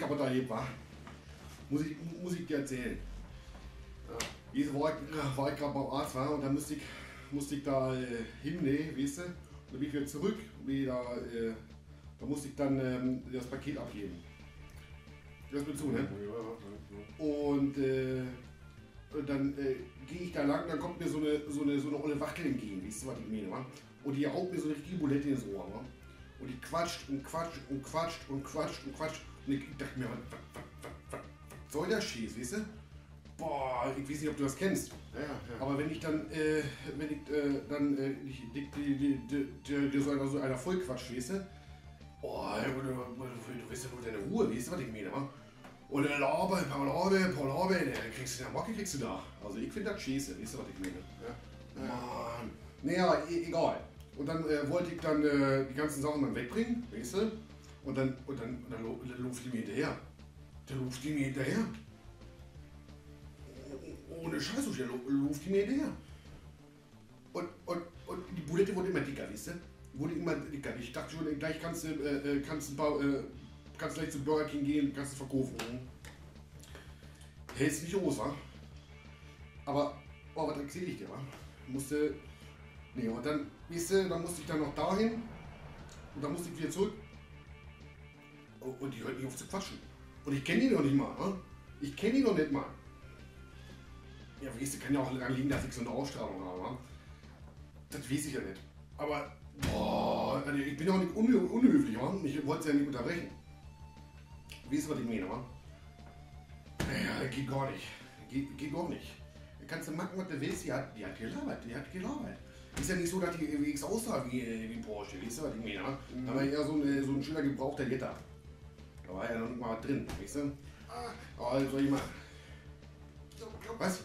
Ich habe da erlebt, war. Muss ich, dir erzählen. Diese war ich, war ich gerade beim Arzt war und dann musste ich, musste ich da äh, hin, ne, weißt du? Und dann bin ich wieder zurück. Wieder, äh, da musste ich dann ähm, das Paket abgeben. Das mir zu, ne? Und, äh, und dann äh, gehe ich da lang, dann kommt mir so eine, so eine, so eine olle Wachtel entgegen, weißt du, was ich meine, wa? Und die haut mir so eine richtige Bulette ins Ohr, wa? Und die quatscht und quatscht und quatscht und quatscht und quatscht. Und ich dachte mir, was, soll der Schieß, weißt du? Boah, ich weiß nicht, ob du das kennst. Ja, ja. Aber wenn ich dann, äh, wenn ich äh, dann, äh, die, die so einer, so einer vollquatscht, weißt du? Oh, du, du, du, weißt ja nur deine Ruhe, weißt du, was ich meine? Und der Laube, Parlabe, Parlabe, der kriegst du da, Macke kriegst du da. Also ich finde das scheiße, weißt du, was ich meine? Ja. Mann. Naja, e egal. Und dann äh, wollte ich dann äh, die ganzen Sachen dann wegbringen, weißt du? Und dann, und dann, und dann, lo- dann ruft die mir hinterher. Der ruft die mir hinterher. Oh- Ohne Scheiß, der ruft die mir hinterher. Und, und, und die Bulette wurde immer dicker, weißt du? Wurde immer dicker. Ich dachte schon, gleich kannst du, äh, äh, kannst du, äh, kannst gleich zum Burger King gehen, kannst du verkaufen. Hältst nicht aus, wa? Aber, oh, was erzähl ich dir, wa? Musste, nee, und dann, weißt du, dann musste ich dann noch dahin und dann musste ich wieder zurück. Und die hört nicht auf zu quatschen. Und ich kenne die noch nicht mal, wa? Ich kenne die noch nicht mal. Ja, weißt du, kann ja auch daran liegen, dass ich so eine Ausstrahlung habe, wa? Das weiß ich ja nicht. Aber, boah, also ich bin ja auch nicht unhö unhöflich, wa? Ich wollte sie ja nicht unterbrechen. Weißt du, was ich meine, wa? Naja, geht gar nicht. Geht, geht gar nicht. Kannst du machen, was du willst. Die hat, die hat gelabert, die hat gelabert. Ist ja nicht so, dass die irgendwie aussah wie, wie Porsche, weißt du, was ich meine? Da war ja so ein, so ein schöner gebrauchter Gitter. Da war ja noch nicht mal was drin, weißt du? Ah, oh, soll ich mal. Was?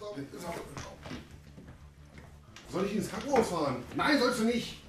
Soll ich ins Krankenhaus fahren? Nein, sollst du nicht.